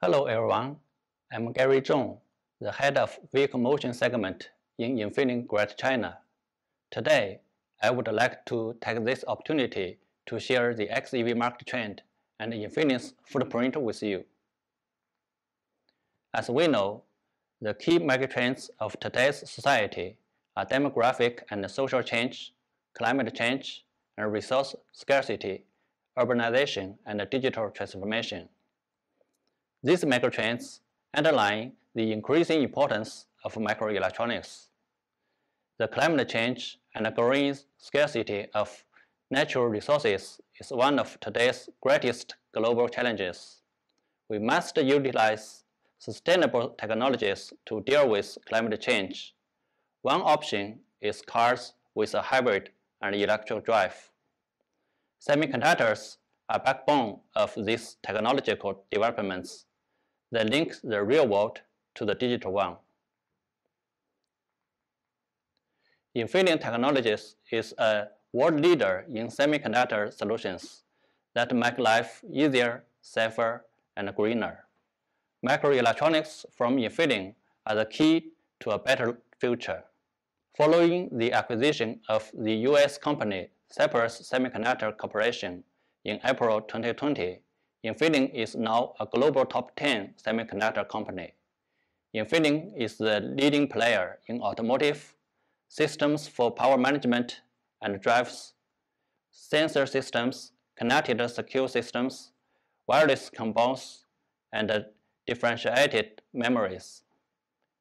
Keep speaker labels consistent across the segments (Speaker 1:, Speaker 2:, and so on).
Speaker 1: Hello everyone, I'm Gary Zhong, the head of Vehicle Motion segment in Infineon Great China. Today, I would like to take this opportunity to share the xEV market trend and Infineon's footprint with you. As we know, the key megatrends of today's society are demographic and social change, climate change, and resource scarcity, urbanization, and digital transformation. These megatrends underline the increasing importance of microelectronics. The climate change and growing scarcity of natural resources is one of today's greatest global challenges. We must utilize sustainable technologies to deal with climate change. One option is cars with a hybrid and electric drive. Semiconductors are backbone of these technological developments that link the real world to the digital one. Infineon Technologies is a world leader in semiconductor solutions that make life easier, safer, and greener. Microelectronics from Infineon are the key to a better future. Following the acquisition of the U.S. company Cypress Semiconductor Corporation in April 2020, Infineon is now a global top 10 semiconductor company. Infineon is the leading player in automotive, systems for power management and drives, sensor systems, connected secure systems, wireless combos, and differentiated memories.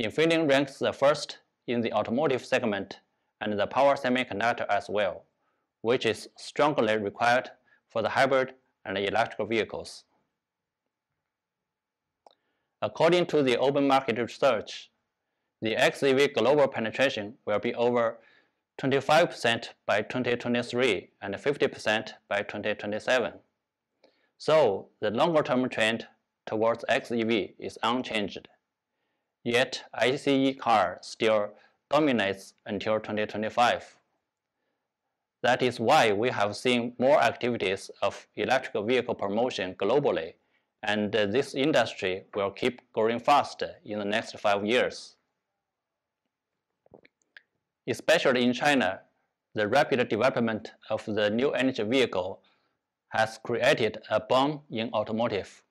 Speaker 1: Infineon ranks the first in the automotive segment and the power semiconductor as well, which is strongly required for the hybrid and electrical vehicles. According to the open market research, the xEV global penetration will be over 25% by 2023 and 50% by 2027. So the longer-term trend towards xEV is unchanged. Yet ICE car still dominates until 2025. That is why we have seen more activities of electric vehicle promotion globally, and uh, this industry will keep growing fast in the next five years. Especially in China, the rapid development of the new energy vehicle has created a boom in automotive.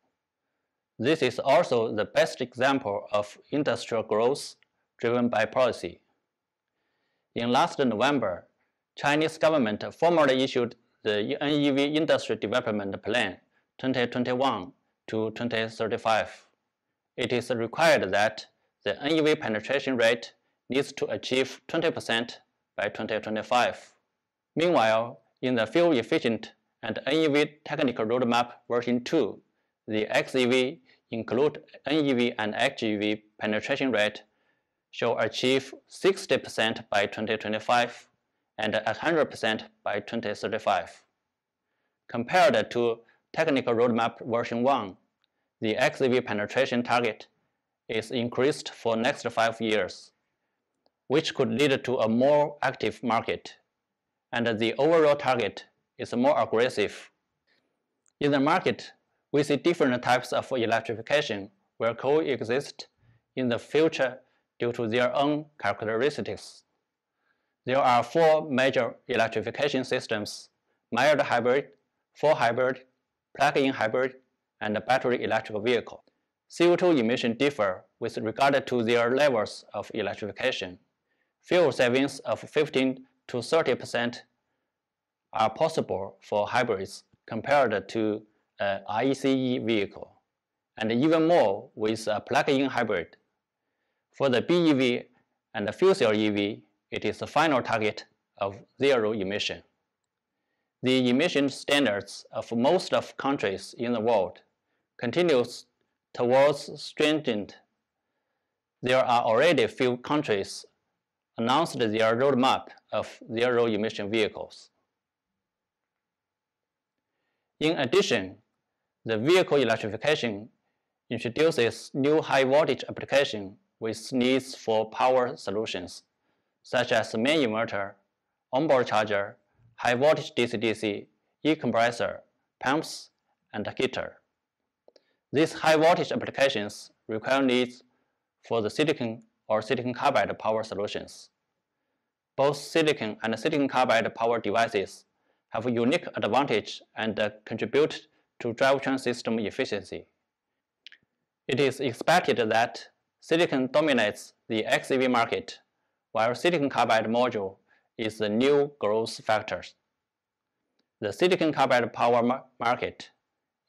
Speaker 1: This is also the best example of industrial growth driven by policy. In last November, Chinese government formally issued the NEV Industry Development Plan 2021 to 2035. It is required that the NEV penetration rate needs to achieve 20% by 2025. Meanwhile, in the fuel-efficient and NEV Technical Roadmap version 2, the xEV include NEV and HEV penetration rate shall achieve 60% by 2025 and 100% by 2035. Compared to Technical Roadmap version 1, the xEV penetration target is increased for next five years, which could lead to a more active market, and the overall target is more aggressive. In the market, we see different types of electrification will coexist in the future due to their own characteristics. There are four major electrification systems, mild hybrid, full hybrid, plug-in hybrid, and battery electric vehicle. CO2 emissions differ with regard to their levels of electrification. Fuel savings of 15 to 30% are possible for hybrids compared to an ICE vehicle, and even more with a plug-in hybrid. For the BEV and the fuel cell EV, it is the final target of zero emission. The emission standards of most of countries in the world continues towards stringent. There are already few countries announced their roadmap of zero emission vehicles. In addition, the vehicle electrification introduces new high voltage application with needs for power solutions such as main inverter, onboard charger, high voltage DC-DC, e-compressor, pumps, and heater. These high voltage applications require needs for the silicon or silicon carbide power solutions. Both silicon and silicon carbide power devices have a unique advantage and contribute to drivetrain system efficiency. It is expected that silicon dominates the xEV market, while silicon carbide module is the new growth factor. The silicon carbide power mar market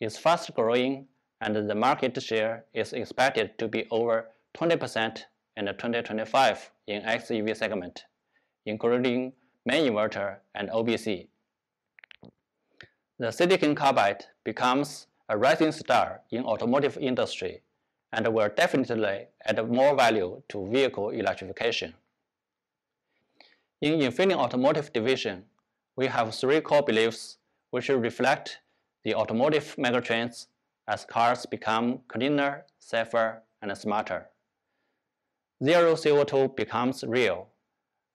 Speaker 1: is fast growing and the market share is expected to be over 20% in 2025 in xEV segment, including main inverter and OBC. The silicon carbide becomes a rising star in automotive industry and will definitely add more value to vehicle electrification. In Infineon Automotive Division, we have three core beliefs which reflect the automotive megatrends as cars become cleaner, safer, and smarter. Zero CO2 becomes real,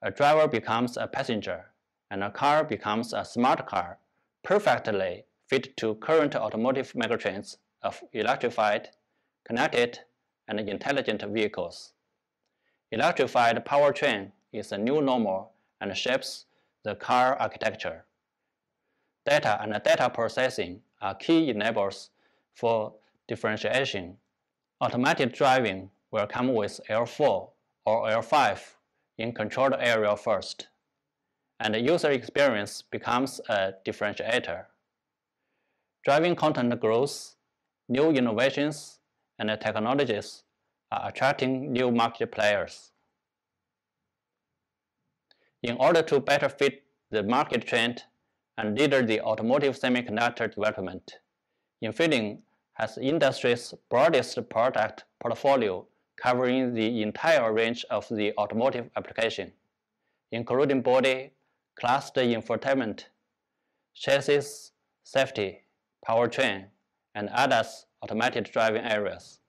Speaker 1: a driver becomes a passenger, and a car becomes a smart car, perfectly fit to current automotive megatrends of electrified, connected, and intelligent vehicles. Electrified powertrain is a new normal and shapes the car architecture. Data and data processing are key enablers for differentiation. Automatic driving will come with L4 or L5 in controlled area first, and user experience becomes a differentiator. Driving content grows, new innovations and technologies are attracting new market players. In order to better fit the market trend and lead the automotive semiconductor development, Infineon has industry's broadest product portfolio covering the entire range of the automotive application, including body, cluster infotainment, chassis, safety, powertrain, and ADAS automated driving areas.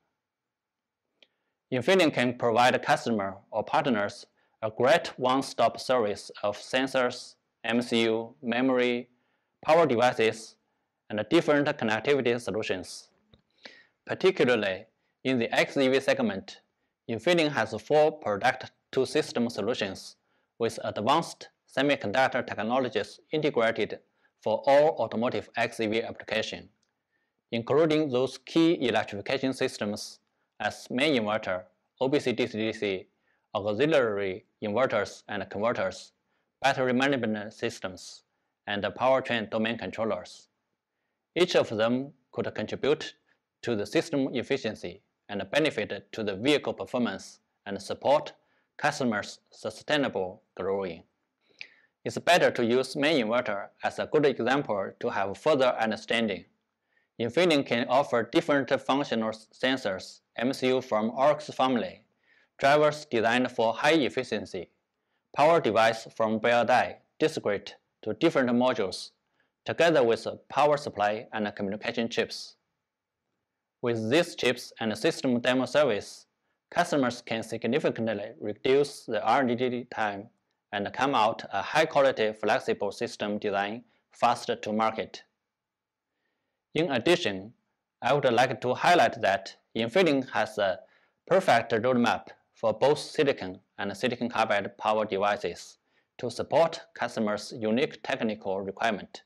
Speaker 1: Infineon can provide customer or partners a great one-stop service of sensors, MCU, memory, power devices, and different connectivity solutions. Particularly in the xEV segment, Infineon has four product-to-system solutions with advanced semiconductor technologies integrated for all automotive xEV application, including those key electrification systems as main inverter, OBC DC-DC, auxiliary inverters and converters, battery management systems, and powertrain domain controllers. Each of them could contribute to the system efficiency and benefit to the vehicle performance and support customers' sustainable growing. It's better to use main inverter as a good example to have further understanding. Infineon can offer different functional sensors MCU from AURIX family, drivers designed for high efficiency, power device from bare die, discrete to different modules, together with power supply and communication chips. With these chips and system demo service, customers can significantly reduce the R&D time and come out a high-quality flexible system design faster to market. In addition, I would like to highlight that Infineon has a perfect roadmap for both silicon and silicon carbide power devices to support customers' unique technical requirement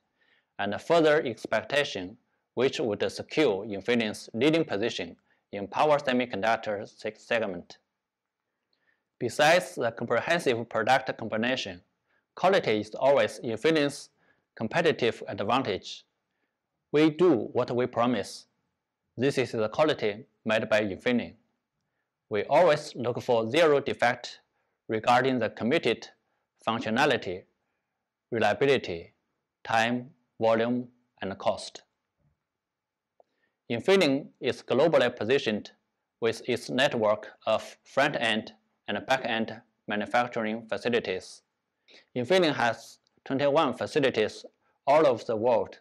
Speaker 1: and further expectation which would secure Infineon's leading position in power semiconductor segment. Besides the comprehensive product combination, quality is always Infineon's competitive advantage. We do what we promise. This is the quality made by Infineon. We always look for zero defect regarding the committed functionality, reliability, time, volume, and cost. Infineon is globally positioned with its network of front-end and back-end manufacturing facilities. Infineon has 21 facilities all over the world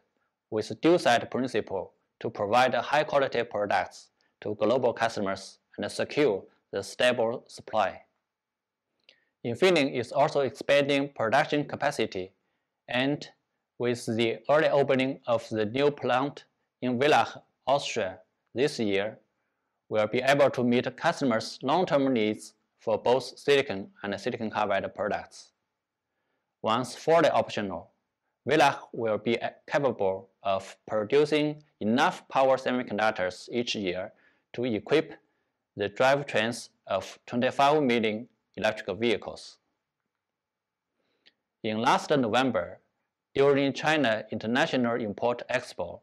Speaker 1: with dual-site principle to provide high-quality products to global customers and secure the stable supply. Infineon is also expanding production capacity, and With the early opening of the new plant in Villach, Austria this year, we'll be able to meet customers' long-term needs for both silicon and silicon carbide products. Once fully optional, Villach will be capable of producing enough power semiconductors each year to equip the drivetrains of 25 million electric vehicles. In last November, during China International Import Expo,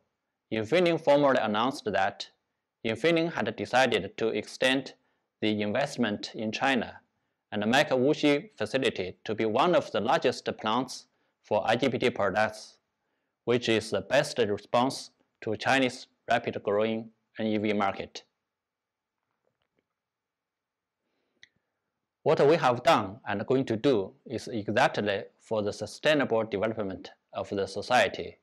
Speaker 1: Infineon formally announced that Infineon had decided to extend the investment in China and make Wuxi facility to be one of the largest plants for IGBT products, which is the best response to Chinese rapid growing NEV market. What we have done and going to do is exactly for the sustainable development of the society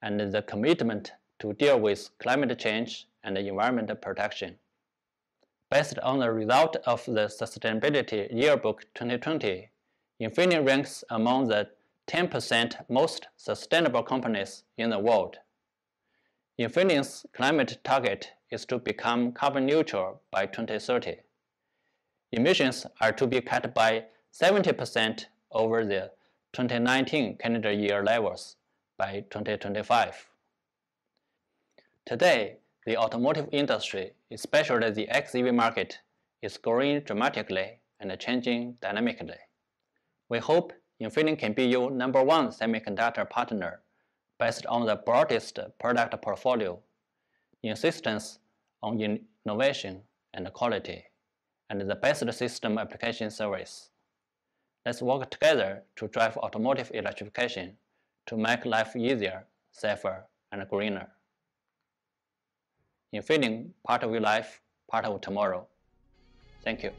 Speaker 1: and the commitment to deal with climate change and environmental protection. Based on the result of the Sustainability Yearbook 2020, Infineon ranks among the 10% most sustainable companies in the world. Infineon's climate target is to become carbon neutral by 2030 emissions are to be cut by 70% over the 2019 calendar year levels by 2025. Today, the automotive industry, especially the xEV market, is growing dramatically and changing dynamically. We hope Infineon can be your number one semiconductor partner based on the broadest product portfolio, insistence on innovation and quality and the best system application service. Let's work together to drive automotive electrification to make life easier, safer, and greener. Infineon, part of your life, part of tomorrow. Thank you.